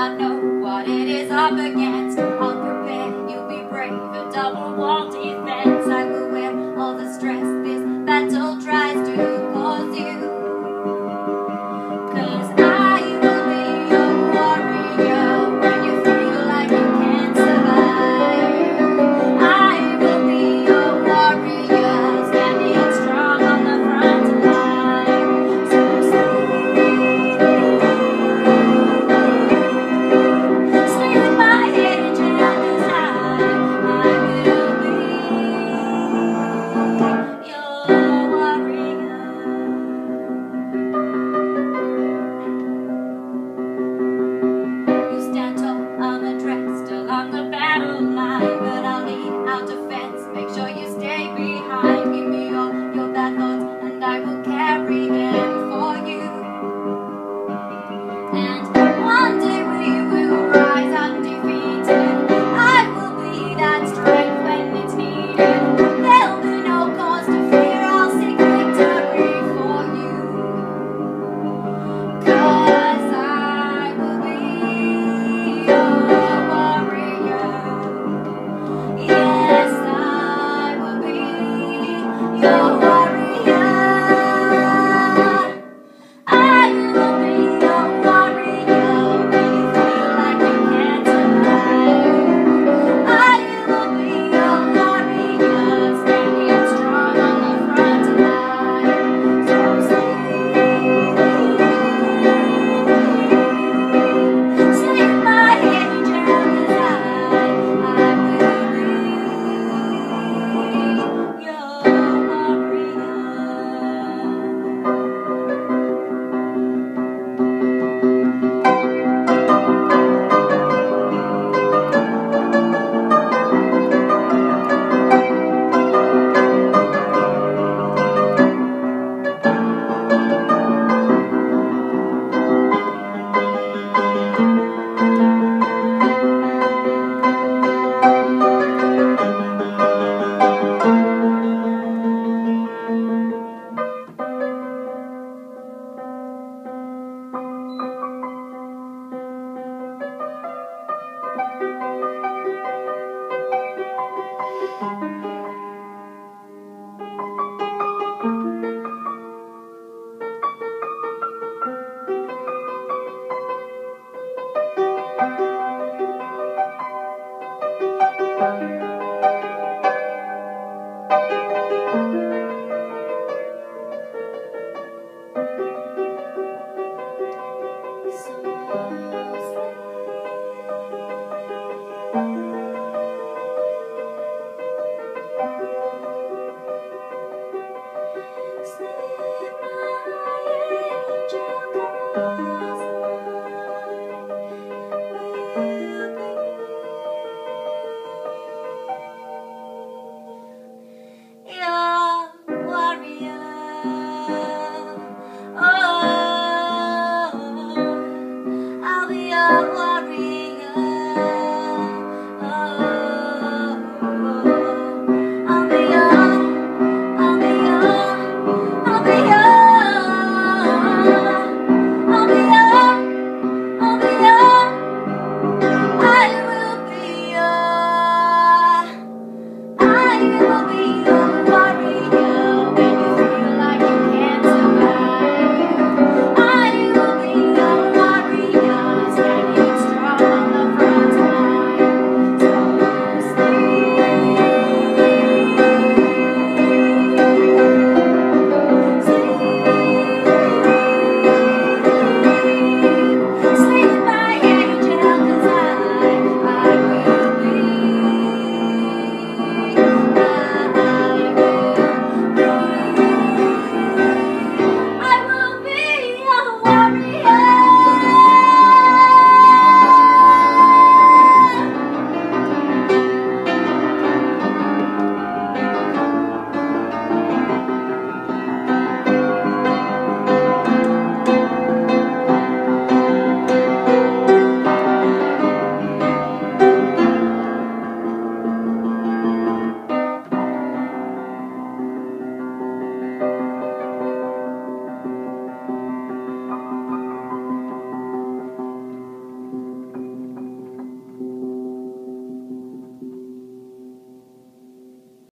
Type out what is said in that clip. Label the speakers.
Speaker 1: I know what it is up against. I'll prepare you be brave and double walled.